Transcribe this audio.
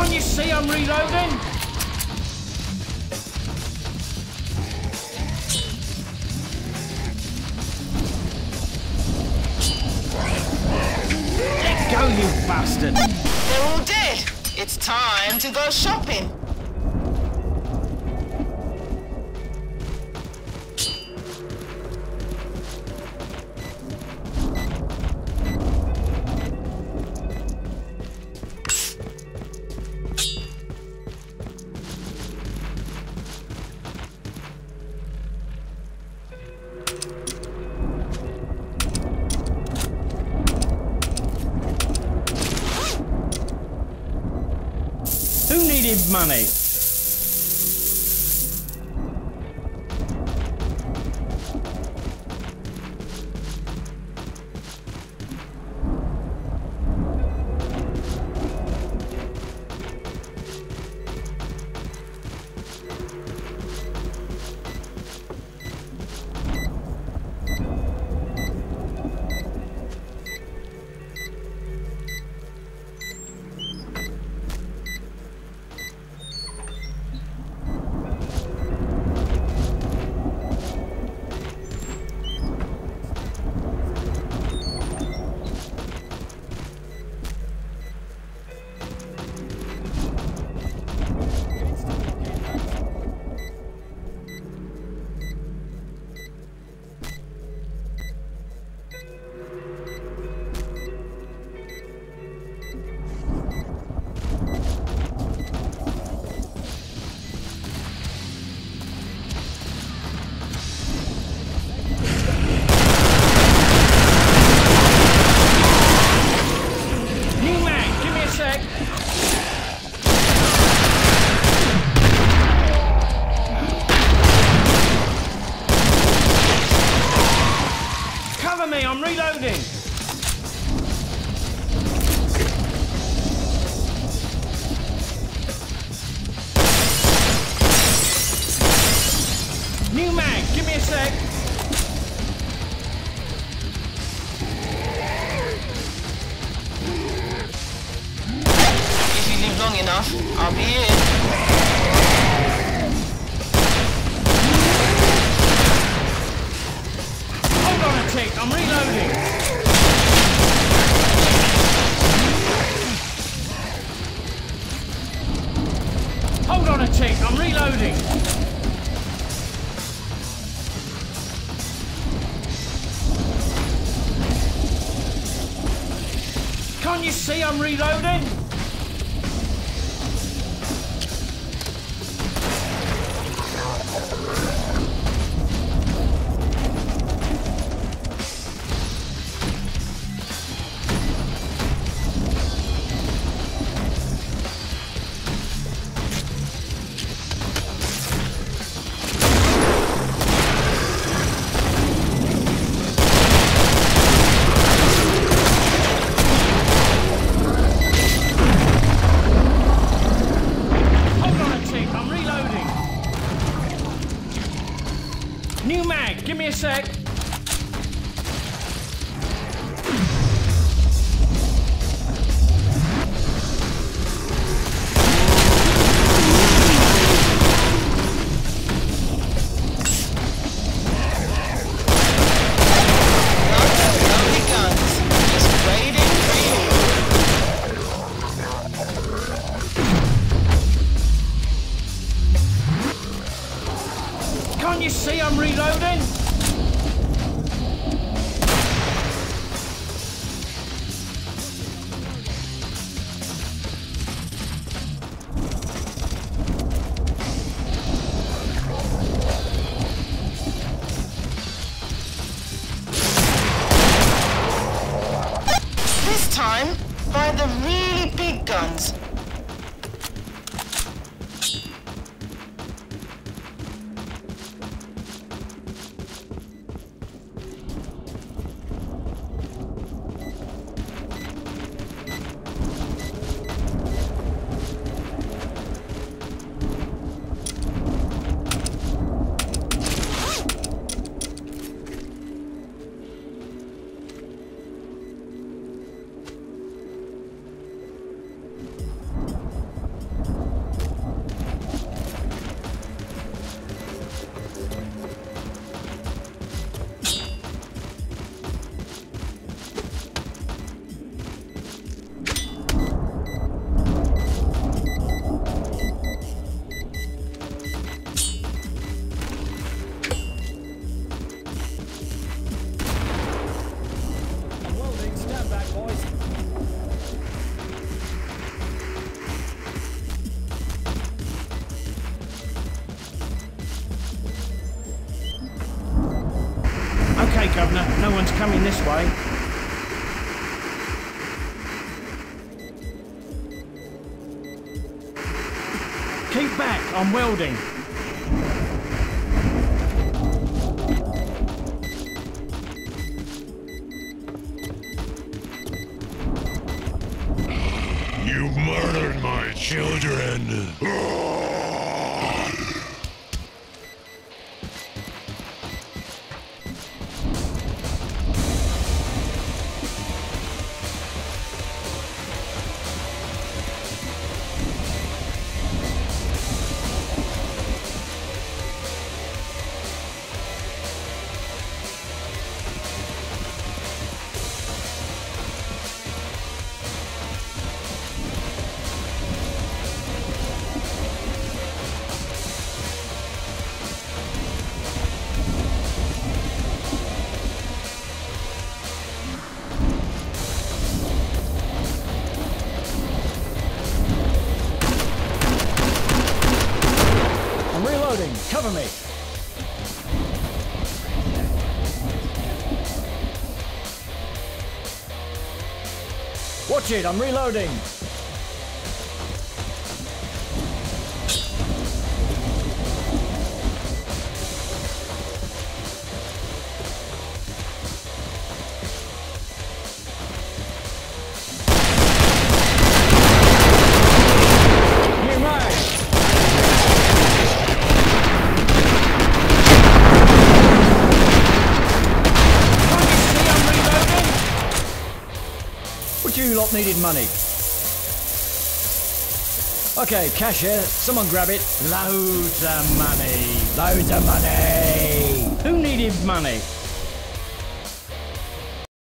Can't you see I'm reloading? Let go, you bastard! They're all dead. It's time to go shopping. Who needed money? Give me a sec. See I'm reloading? New mag, give me a sec. You see I'm reloading? This time, buy the really big guns. Okay, Governor. No one's coming this way. Keep back. I'm welding. You murdered my children. Watch it. I'm reloading. Would you lot needed money? Okay, cash here. Someone grab it. Loads of money. Loads of money. Who needed money?